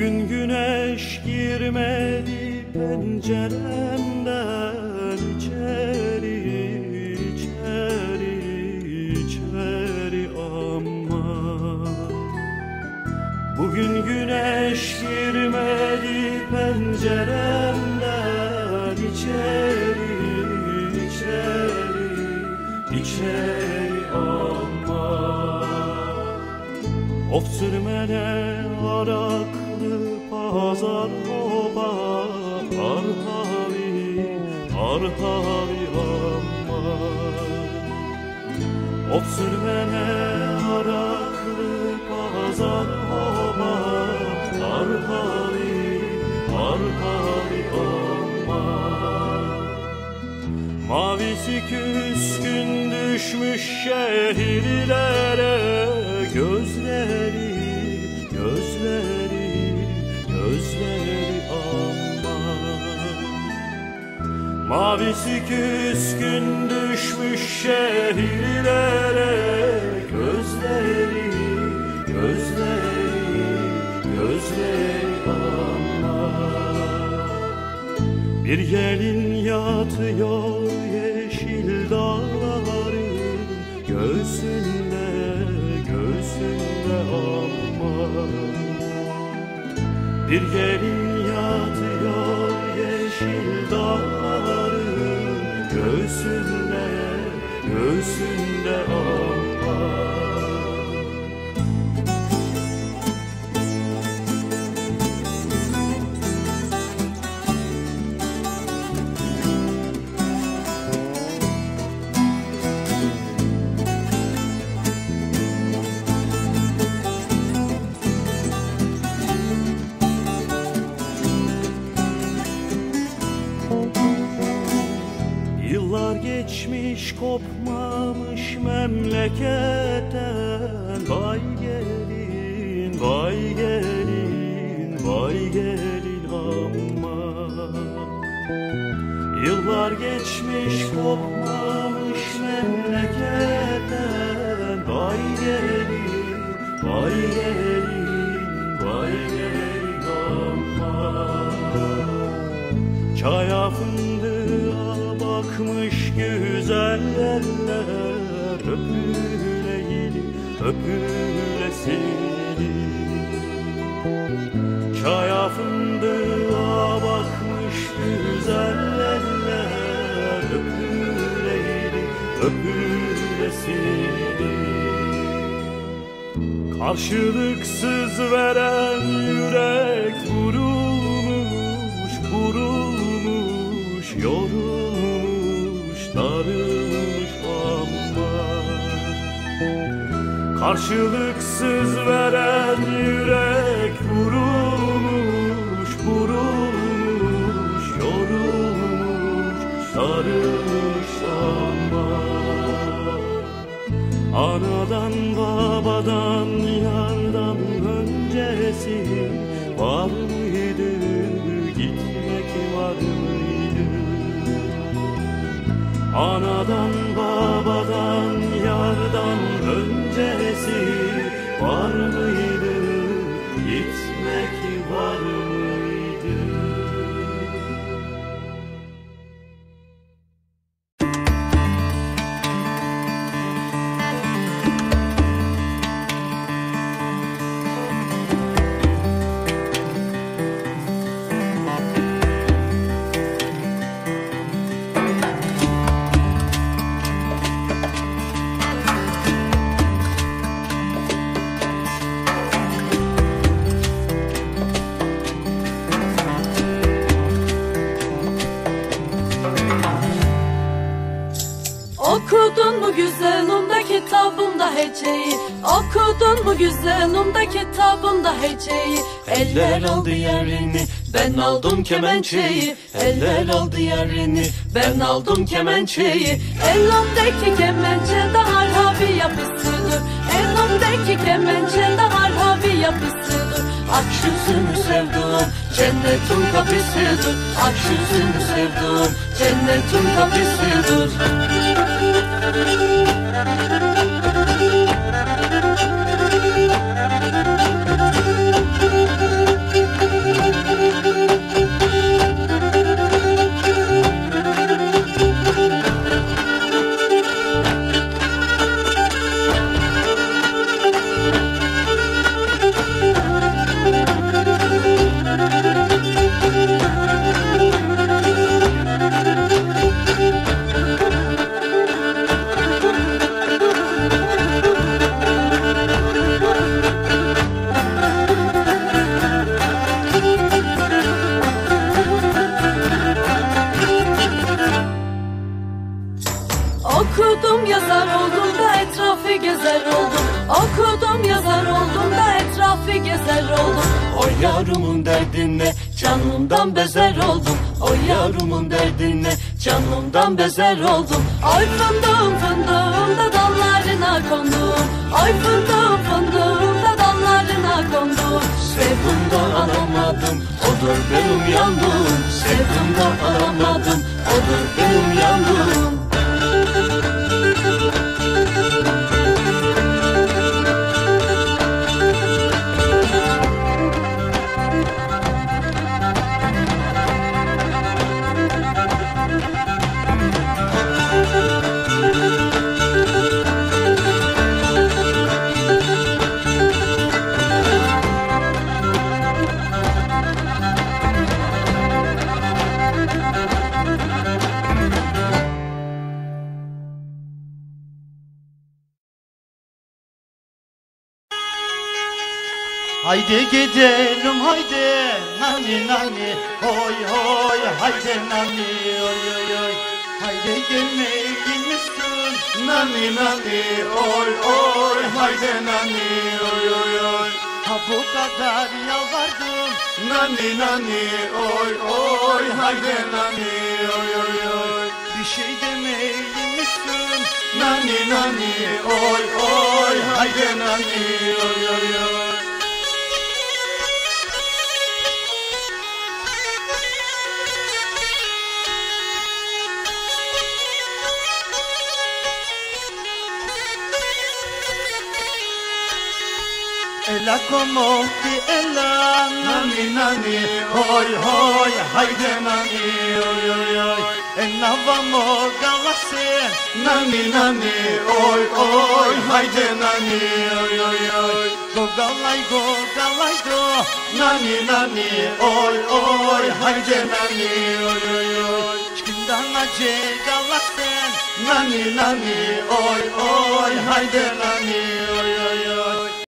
güneş girmedi penceremden içeri içeri içeri ama. Bugün güneş girmedi penceremden içeri içeri içeri ama. Of sürmene araklı pazar oba Arhavi, arhavi amma Of sürmene araklı pazar oba Arhavi, arhavi amma Mavisi küskün düşmüş şehirlere gözleri, Mavisi küskün düşmüş şehirlere Gözleri, gözleri, gözleri aman. Bir gelin yatıyor yeşil dağların Göğsünde, göğsünde aman. Bir gelin göğsünde geçmiş kopmamış memleketten Vay gelin, vay gelin, vay gelin amma Yıllar geçmiş kopmamış memleketten Vay gelin, vay gelin, Çaya fındığa bakmış güzeller Öpüleydi, öpülesiydi Karşılıksız veren yürek vurulmuş, vurulmuş, yorulmuş, darılmış ama Karşılıksız veren yürek vurulmuş, vurulmuş, yorulmuş, darılmış ama. Anadan babadan yardan öncesi var mıydı gitmek var mıydı? Anadan Okudun mu güzelimde kitabımda heceyi? Okudun mu güzelimde kitabımda heceyi? Eller aldı yerini ben aldım kemençeyi. Eller aldı yerini ben aldım kemençeyi. Elimdeki kemençe de harhabi yapısıdır. Elimdeki kemençe de harhabi yapısıdır. Aç yüzünü sevduğum cennetin kapısıdır. Aç yüzünü sevduğum cennetin kapısıdır Okudum yazar oldum da etrafı gezer oldum. Okudum yazar oldum da etrafı gezer oldum. Oy yarumun derdine canımdan bezer oldum. Oy yarumun derdine canımdan bezer oldum. Ay fındığım fındığım da dallarına kondum. Ay fındığım fındığım da dallarına kondum. Sevdim de alamadım odur benim yandım Sevdim de alamadım odur benim Haydi gidelim haydi. Nani nani. Hoy hoy. Haydi nani. Oy oy oy. Haydi gelmeyin misin? Nani nani. Oy oy. Haydi nani. Oy oy oy. Ha bu kadar yalvardım. Nani nani. Oy oy. Haydi nani. Oy oy oy. Bir şey demeyin misin? Nani nani. Oy oy. Haydi nani. Oy oy Ela como ti ela nani nani hoy hoy hayde nani oy oy oy Ena vamos galase nani nani oy oy hayde nani oy oy oy Go galay go galay do nani nani oy oy hayde nani oy oy oy Çkindan acı galase nani nani oy oy hayde nani oy